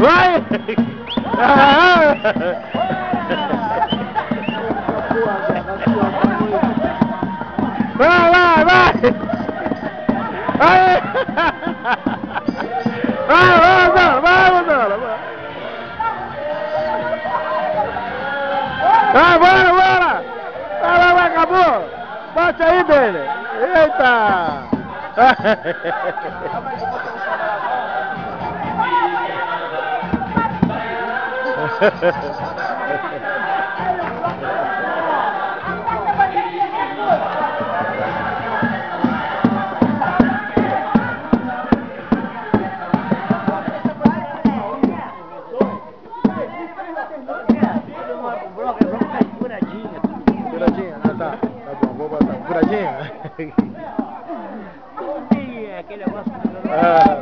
Vai, vai, vai! Vai! Vai, vai, vai, vai, Mandela, vai! Vai, bora, bora! Vai, vai, vai, acabou! Bate aí dele! Eita! Aquele negócio Ah.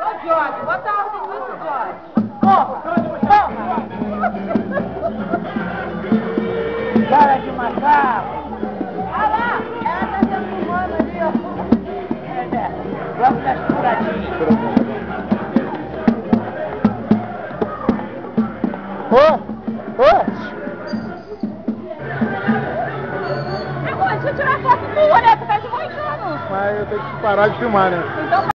Ô, Jorge, bota Ô! Ô! Agora, deixa eu tirar foto tua, né? Tu tá de moicano. Mas eu tenho que parar de filmar, né? Então